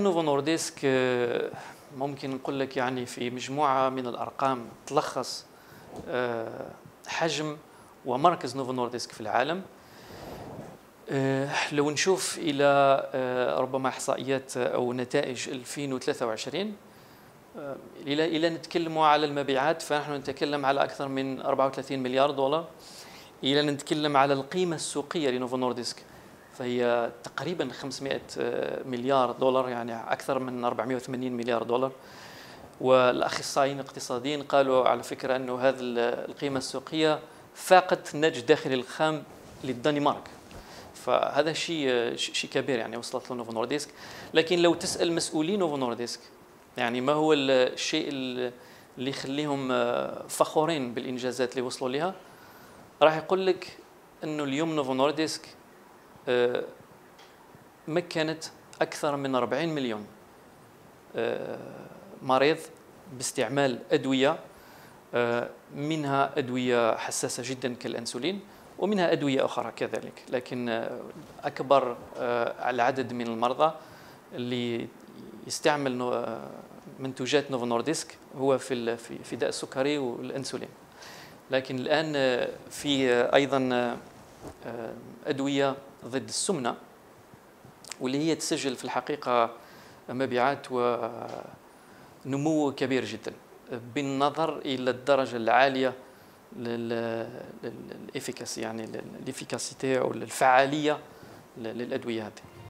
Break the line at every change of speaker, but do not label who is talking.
نوفو نورديسك آه، ممكن نقول لك يعني في مجموعة من الأرقام تلخص آه، حجم ومركز نوفو نورديسك في العالم. آه، لو نشوف إلى ربما إحصائيات أو نتائج 2023 إلى إلى نتكلم على المبيعات فنحن نتكلم على أكثر من 34 مليار دولار. إلى نتكلم على القيمة السوقية لنوفو نورديسك. فهي تقريبا 500 آه، مليار دولار يعني أكثر من 480 مليار دولار. والأخصائيين الاقتصاديين قالوا على فكرة أنه هذه القيمة السوقية فاقت الناتج الداخلي الخام للدنمارك. فهذا شيء شيء كبير يعني وصلت له نوفو نورديسك لكن لو تسأل مسؤولين نوفو نورديسك يعني ما هو الشيء اللي يخليهم آه، فخورين بالإنجازات اللي وصلوا لها راح يقول لك أنه اليوم نوفو نورديسك آه، مكنت أكثر من 40 مليون. آه، مريض باستعمال أدوية آه، منها أدوية حساسة جدا كالأنسولين ومنها أدوية أخرى كذلك. لكن أكبر العدد من المرضى اللي يستعمل منتوجات نوفو نورديسك هو في في داء السكري والأنسولين. لكن الآن في أيضا أدوية ضد السمنة واللي هي تسجل في الحقيقة مبيعات ونمو كبير جدا بالنظر إلى الدرجة العالية للإفيكاسي يعني الإفيكاسيتي أو الفعالية للأدوية هذه.